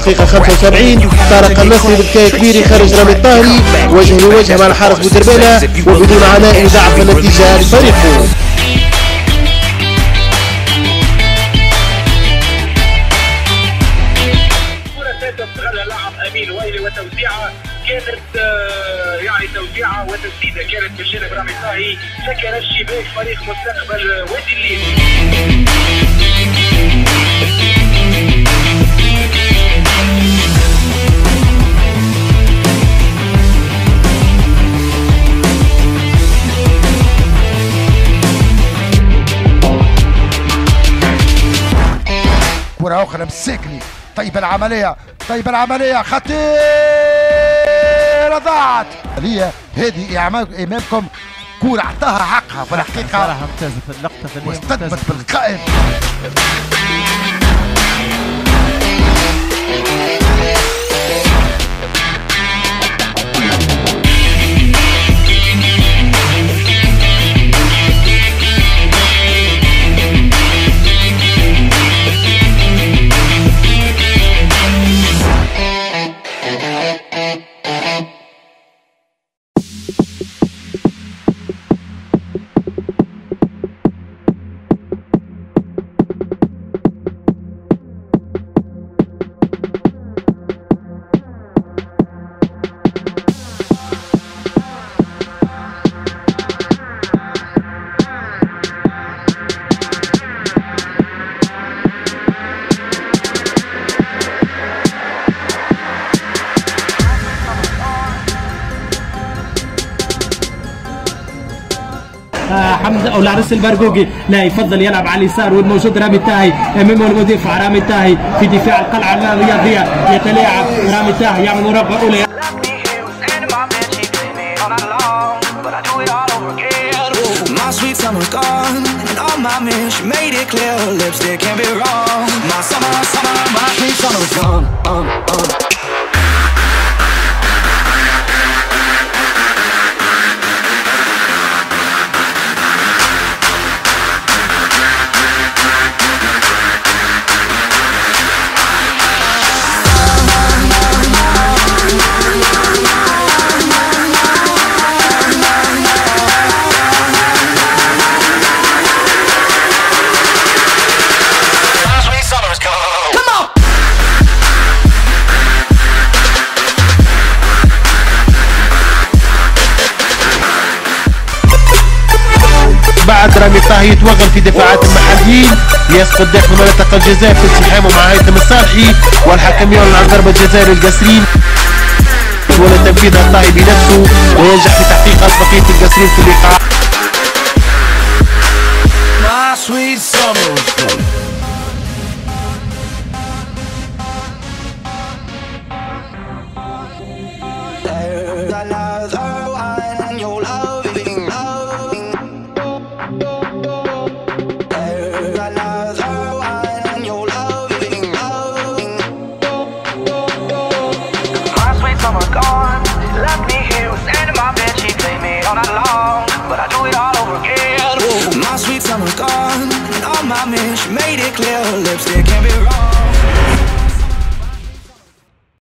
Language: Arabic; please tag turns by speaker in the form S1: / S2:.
S1: دقيقة 75 طارق النصري بكاية كبير يخرج رامي الطاهري. وجه لوجه مع الحارس بودربالة وبدون عناء يضاعف النتيجة لفريقه
S2: كانت آه، يعني توزيعة وتسديدة. كانت من رامي طاهي سكر الشباك فريق مستقبل وادي الليل.
S3: كرة أخرى مسكني طيب العملية طيب العملية خطيرة ضاعت. هي هذه إمامكم كورة أعطاها حقها في الحقيقة.
S4: صراحة ممتازة في اللقطه فنيه
S3: واستثبت
S5: محمد أو العريس البرقوقي لا يفضل يلعب على اليسار والموجود رامي تاهي. أمام المدافع رامي تاهي. في دفاع القلعه الرياضيه يتلاعب رامي تاهي. يعمل
S6: مربع أولى.
S1: بعد رامي الطاهي يتوغل في دفاعات المحليين. يسقط داخل منطقة الجزاء في انسحابه مع هيثم الصالحي. والحكم يعلن عن ضربة جزاء للقاسرين. ولا تنفيذ الطاهي بنفسه وينجح في تحقيق أسبقية القاسرين في اللقاء.
S6: Clear little lips, they can't be wrong.